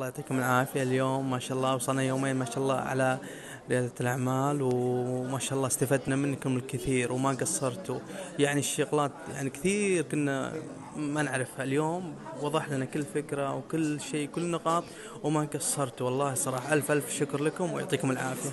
الله يعطيكم العافية اليوم. ما شاء الله وصلنا يومين ما شاء الله على ريادة الأعمال وما شاء الله استفدنا منكم الكثير وما قصرتوا. يعني الشغلات يعني كثير كنا ما نعرفها اليوم وضح لنا كل فكرة وكل شيء كل نقاط وما قصرتوا. والله صراحة ألف ألف شكر لكم ويعطيكم العافية.